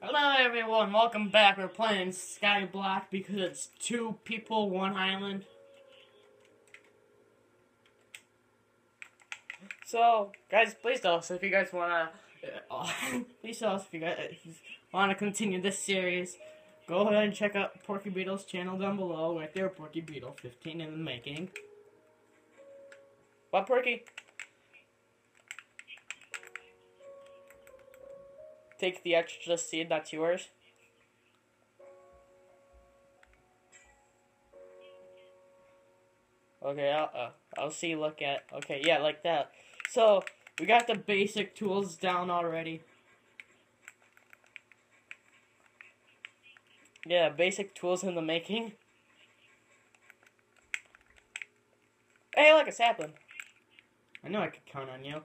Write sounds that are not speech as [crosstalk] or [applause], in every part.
Hello everyone, welcome back. We're playing Skyblock because it's two people, one island. So, guys, please tell us if you guys wanna. Uh, [laughs] please tell us if you guys wanna continue this series. Go ahead and check out Porky Beetle's channel down below, right there, Porky Beetle, 15 in the making. What, Porky? Take the extra seed that's yours. Okay, I'll, uh, I'll see, look at, okay, yeah, like that. So, we got the basic tools down already. Yeah, basic tools in the making. Hey, look, a sapling. I know I could count on you.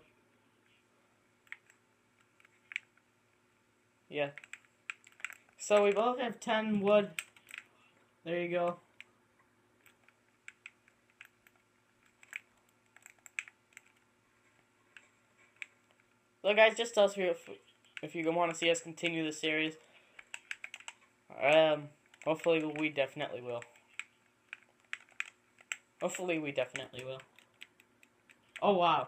Yeah. So we both have 10 wood. There you go. Look, guys, just tell us if, if you want to see us continue the series. Um, hopefully we definitely will. Hopefully we definitely will. Oh, wow.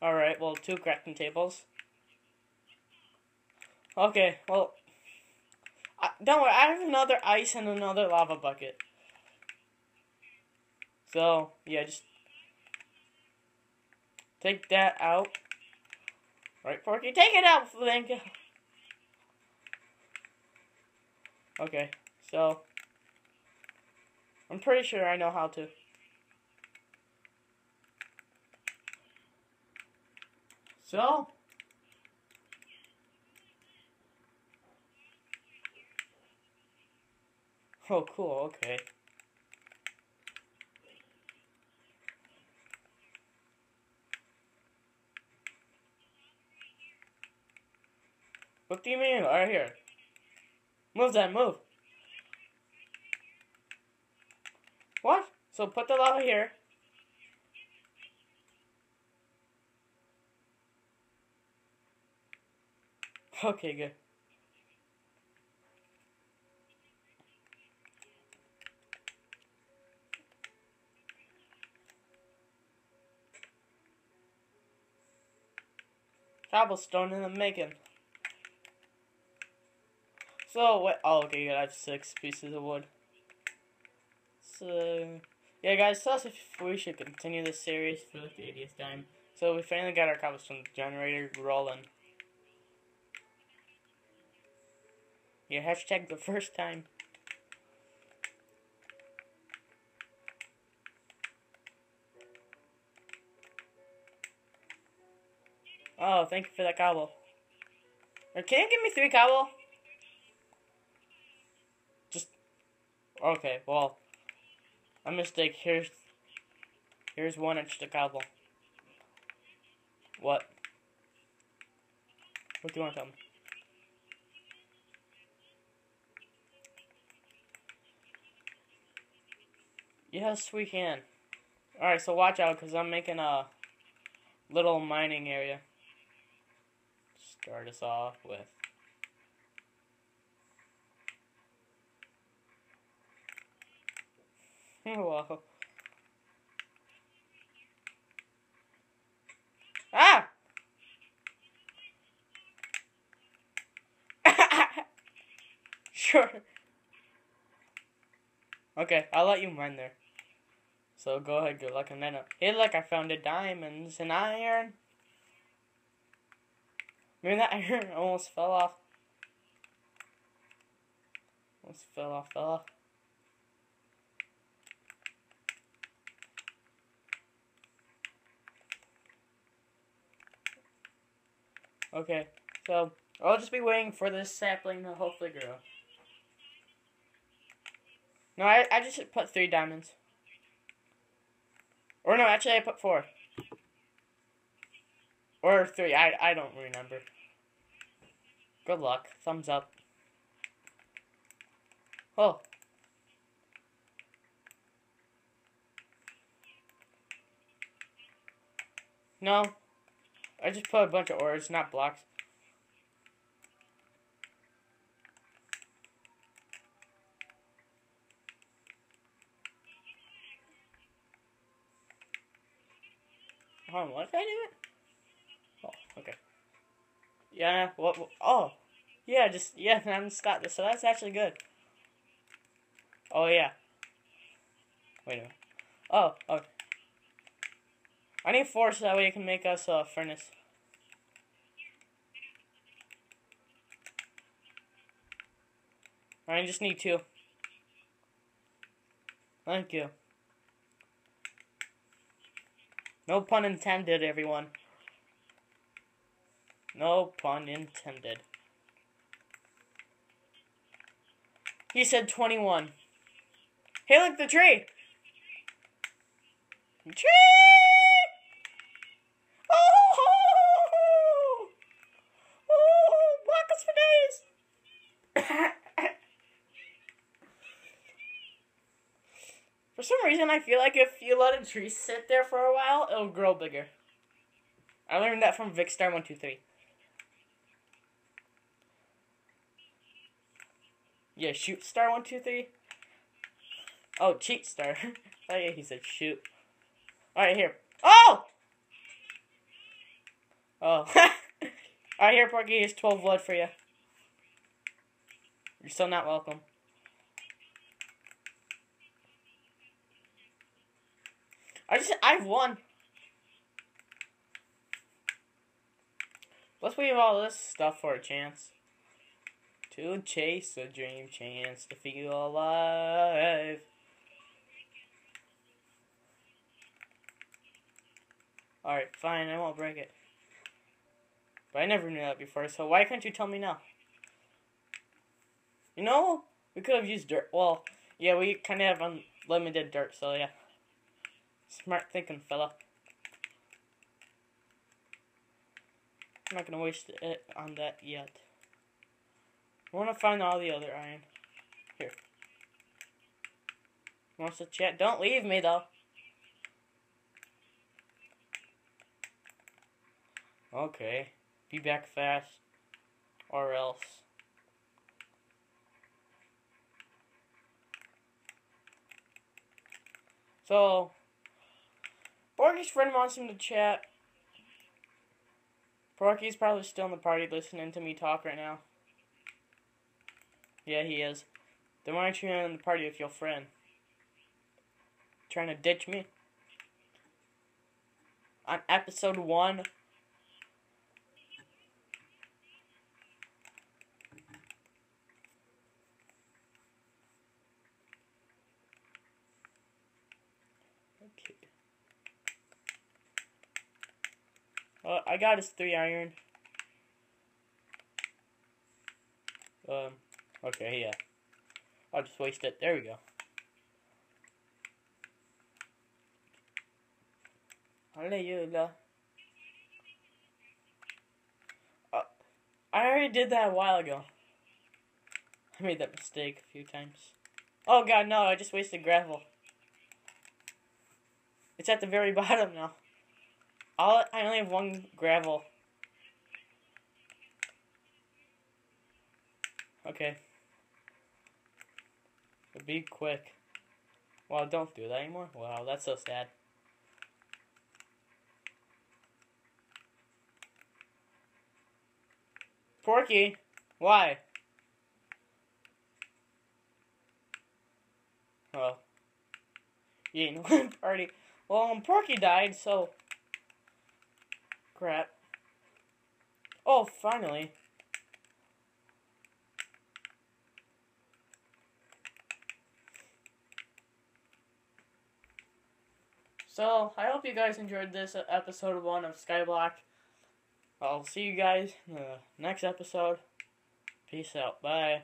Alright, well, two crafting tables. Okay, well, I, don't worry, I have another ice and another lava bucket. So, yeah, just take that out. Right, Porky, take it out, you. Okay, so, I'm pretty sure I know how to. So, Oh, cool, okay. What do you mean? Right here. Move that, move. What? So put the lava here. Okay, good. Cobblestone in the making. So, what? Oh, okay, I have six pieces of wood. So, yeah, guys, tell us if we should continue this series for like the 80th time. So, we finally got our cobblestone generator rolling. Yeah, hashtag the first time. Oh, thank you for that cobble. Can you give me three cobble? Just okay. Well, a mistake. Here's here's one extra cobble. What? What do you want to tell me? Yes, we can. Alright, so watch out, because I'm making a little mining area start us off with [laughs] Whoa. Ah! [laughs] sure. Okay, I'll let you mine there. So go ahead, good luck, and then, hey look, I found a diamonds and iron. Maybe that [laughs] iron almost fell off. Almost fell off, fell off. Okay, so I'll just be waiting for this sapling to hopefully grow. No, I, I just put three diamonds. Or no, actually I put four. Or three, I, I don't remember. Good luck. Thumbs up. Oh. No. I just put a bunch of orders, not blocks. Hold on, what did I do it? Oh, okay. Yeah, what, what oh. Yeah, just, yeah, I'm this. So that's actually good. Oh, yeah. Wait a minute. Oh, oh. I need four so that way you can make us a furnace. I just need two. Thank you. No pun intended, everyone. No pun intended. He said 21. Hey, look, the tree! Tree! Oh! Oh! Block us for days! [coughs] for some reason, I feel like if you let a tree sit there for a while, it'll grow bigger. I learned that from Vicstar123. Yeah, shoot star one two three. Oh, cheat star. [laughs] oh yeah, he said shoot. All right, here. Oh. Oh. [laughs] All right, here, Porky. Here's twelve blood for you. You're still not welcome. I just I've won. Let's leave all this stuff for a chance to chase a dream chance to feel alive. Alright, fine, I won't break it. But I never knew that before, so why can't you tell me now? You know, we could have used dirt. Well, yeah, we kind of have unlimited dirt, so yeah. Smart thinking, fella. I'm not gonna waste it on that yet. I want to find all the other iron. Here. Wants to chat? Don't leave me, though. Okay. Be back fast. Or else. So, Porky's friend wants him to chat. Porky's probably still in the party listening to me talk right now. Yeah, he is. Then why aren't you in the party with your friend? Trying to ditch me? On episode one? Okay. Well, I got his three iron. Um. Okay, yeah. I'll just waste it. There we go. Hallelujah. Uh, I already did that a while ago. I made that mistake a few times. Oh god, no, I just wasted gravel. It's at the very [laughs] bottom now. All, I only have one gravel. Okay. Be quick. Well, don't do that anymore. Wow, that's so sad. Porky, why? Well, you ain't [laughs] no party. Well, um, Porky died, so crap. Oh, finally. So, I hope you guys enjoyed this episode one of Skyblock. I'll see you guys in the next episode. Peace out. Bye.